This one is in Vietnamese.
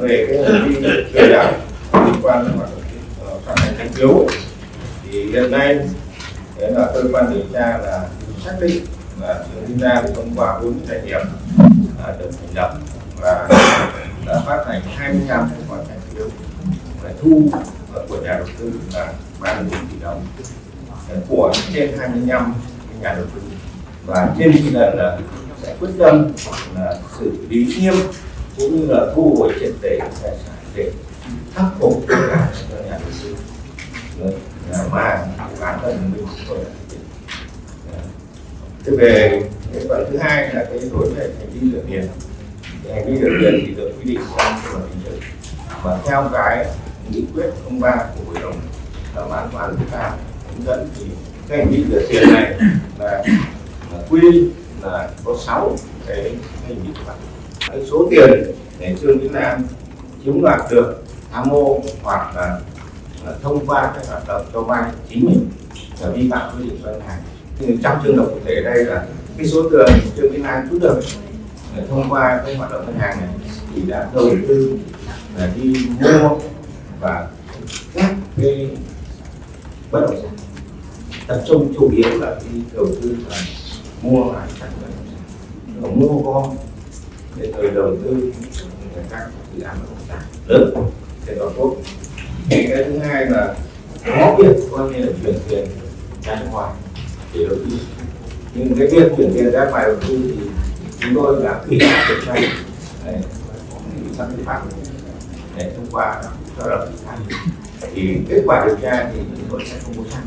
về cái hành vi lừa đảo liên quan đến hoạt động phát hành trái phiếu thì hiện nay đấy là cơ quan điều tra là xác định là chúng ta thông qua bốn doanh nghiệp à, được thành lập và đã phát hành 25 cái khoản trái phiếu và thu của nhà đầu tư là 34 tỷ đồng. Của trên 25 cái nhà đầu tư. Và trên tinh thần là sẽ quyết tâm là xử lý nghiêm cũng như là thu hồi triệt để tài sản để khắc phục tất cả cho nhà đầu tư mà bản thân mình chúng tôi đã thực hiện Thế về cái phần thứ hai là cái đối với hành vi rửa tiền. Hành vi rửa tiền thì được quy định trong luật hình sự. Và theo cái nghị quyết 03 của hội đồng thẩm án toán chúng ta hướng dẫn thì cái hành vi rửa tiền này là, là quy định là có 6 cái hành vi phạm số tiền để trương mỹ lan chiếm đoạt được tham mô hoặc là, là thông qua các hoạt động cho vay chính mình là vi phạm quy định của ngân hàng. Nhưng trong trường hợp cụ thể đây là cái số tiền trương mỹ lan rút được thông qua cái hoạt động ngân hàng này thì đã đầu tư là đi mua và các cái bất động sản. Tập trung chủ yếu là đi đầu tư là mua lại các bất động sản mua con để rồi đầu tư các dự án bất động sản lớn để đó tốt. Cái thứ hai là có việc coi như là chuyển tiền ra nước ngoài. Để đầu tư nhưng cái việc chuyển tiền ra ngoài đầu tư thì chúng tôi đã thuật điều tra bị sắp vi phạm để thông qua cho lập thì thì kết quả điều tra thì chúng tôi sẽ không có sang